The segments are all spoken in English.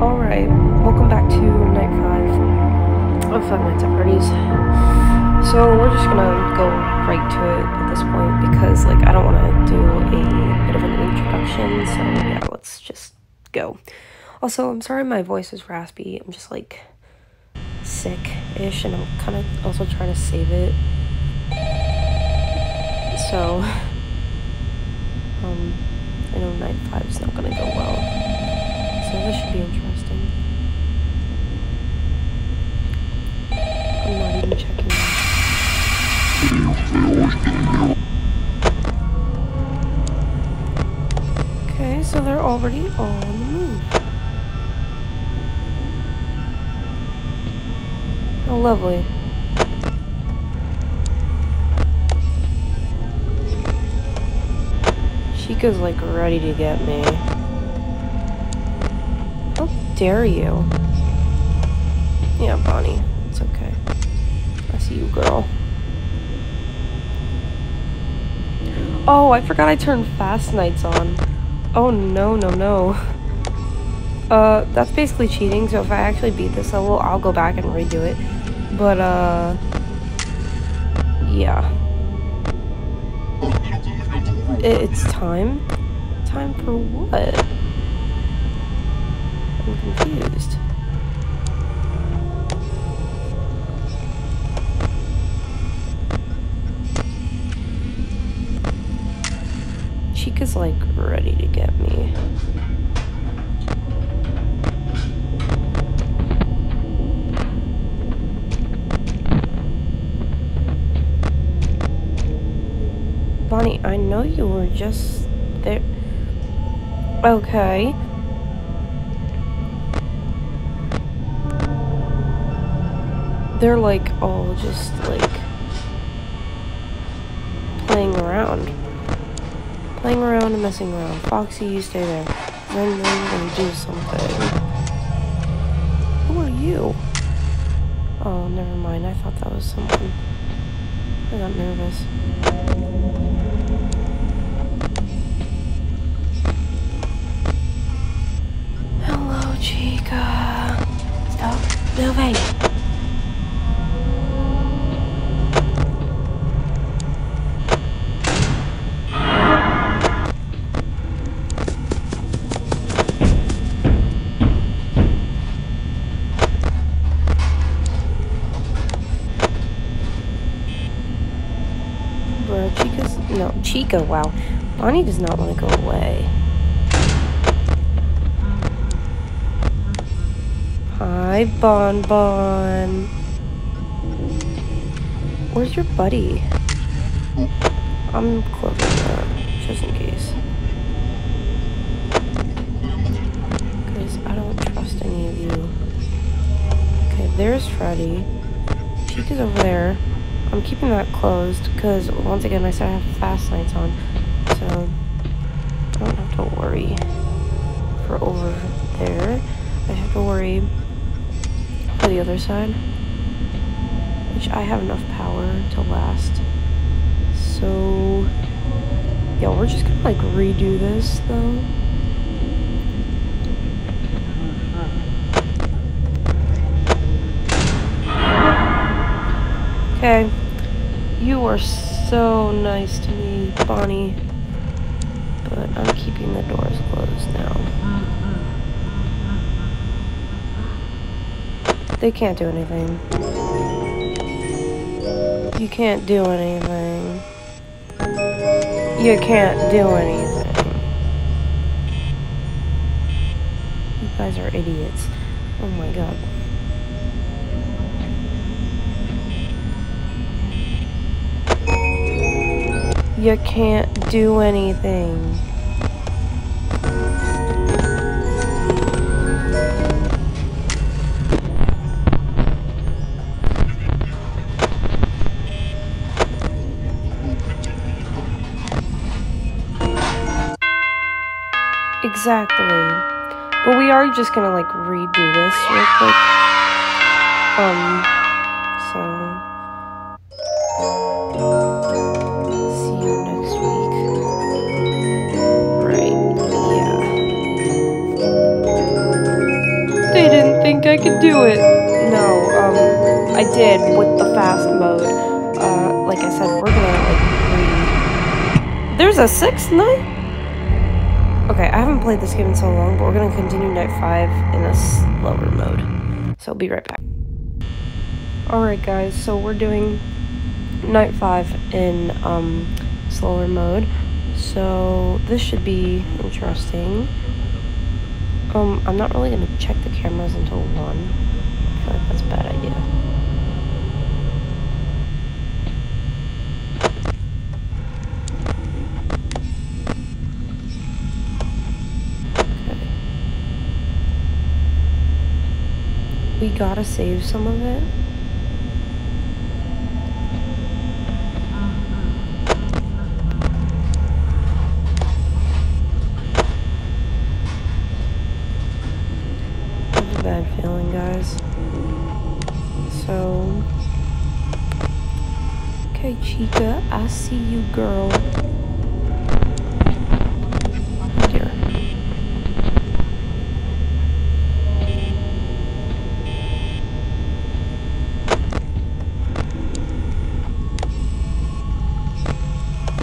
Alright, welcome back to night five of Five Nights at Freddy's. So we're just gonna go right to it at this point because like I don't want to do a bit of an introduction, so yeah, let's just go. Also, I'm sorry my voice is raspy, I'm just like sick-ish and I'm kind of also trying to save it. So, um, I know night five is not gonna go well. So this should be interesting. I'm not even checking. They're already on the move. Oh, lovely. Chica's like ready to get me. How dare you? Yeah, Bonnie. It's okay. I see you, girl. Oh, I forgot I turned fast nights on. Oh, no, no, no. Uh, that's basically cheating, so if I actually beat this level, I'll go back and redo it. But, uh... Yeah. It's time? Time for what? I'm confused. Chica's like ready to get me. Bonnie, I know you were just there. Okay. They're like all just like playing around. Playing around and messing around. Foxy, you stay there. Then they're gonna do something. Who are you? Oh, never mind. I thought that was someone. I got nervous. Hello, Chica. Stop moving. No Chica. Wow, Bonnie does not want to go away. Hi, Bon Bon. Where's your buddy? I'm closing that, just in case. Because I don't trust any of you. Okay, there's Freddy. Chica's over there. I'm keeping that closed because, once again, I said I have fast nights on. So, I don't have to worry for over there. I have to worry for the other side, which I have enough power to last. So, yeah, we're just gonna like redo this though. Okay, you are so nice to me, Bonnie, but I'm keeping the doors closed now. They can't do anything. You can't do anything. You can't do anything. You guys are idiots. Oh my god. You can't do anything. Exactly. But we are just gonna like redo this real quick. Um, so. I could do it. No, um, I did with the fast mode. Uh, like I said, we're gonna, like, re... There's a sixth night? Okay, I haven't played this game in so long, but we're gonna continue night five in a slower mode. So, I'll be right back. Alright guys, so we're doing night five in, um, slower mode. So, this should be interesting. Um, I'm not really gonna check the cameras until 1. I feel like that's a bad idea. Okay. We gotta save some of it. bad feeling, guys. So, okay, Chica, I see you, girl. Oh dear.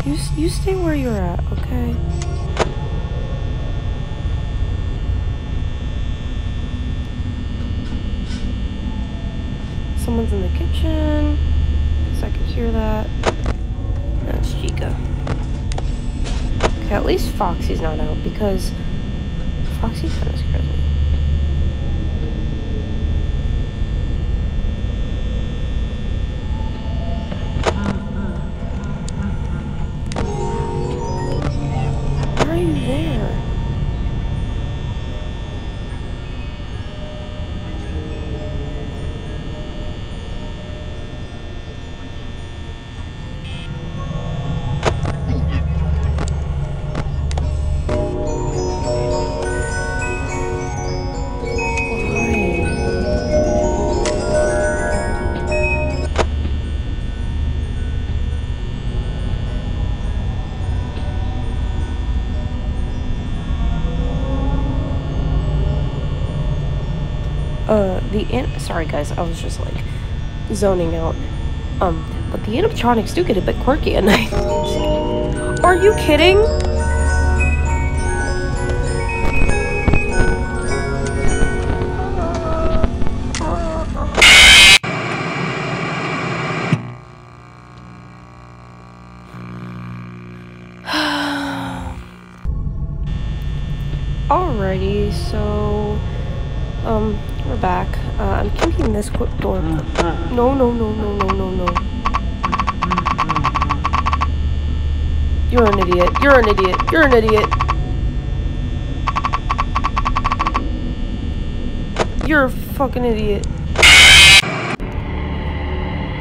You, you stay where you're at, okay? someone's in the kitchen. Because I could hear that. That's Chica. Okay, at least Foxy's not out because Foxy kind of scares uh the in sorry guys i was just like zoning out. Um but the animatronics do get a bit quirky at night. Are you kidding? Alrighty, so um, we're back. Uh, I'm kicking this quick door. No, no, no, no, no, no, no. You're an idiot. You're an idiot. You're an idiot. You're a fucking idiot.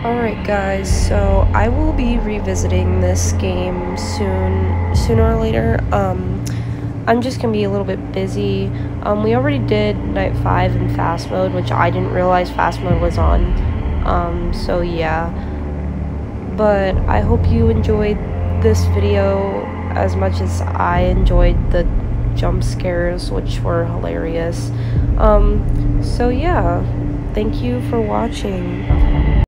Alright guys, so I will be revisiting this game soon, sooner or later. Um, I'm just gonna be a little bit busy. Um, we already did night five in fast mode, which I didn't realize fast mode was on. Um, so yeah. But I hope you enjoyed this video as much as I enjoyed the jump scares, which were hilarious. Um, so yeah, thank you for watching.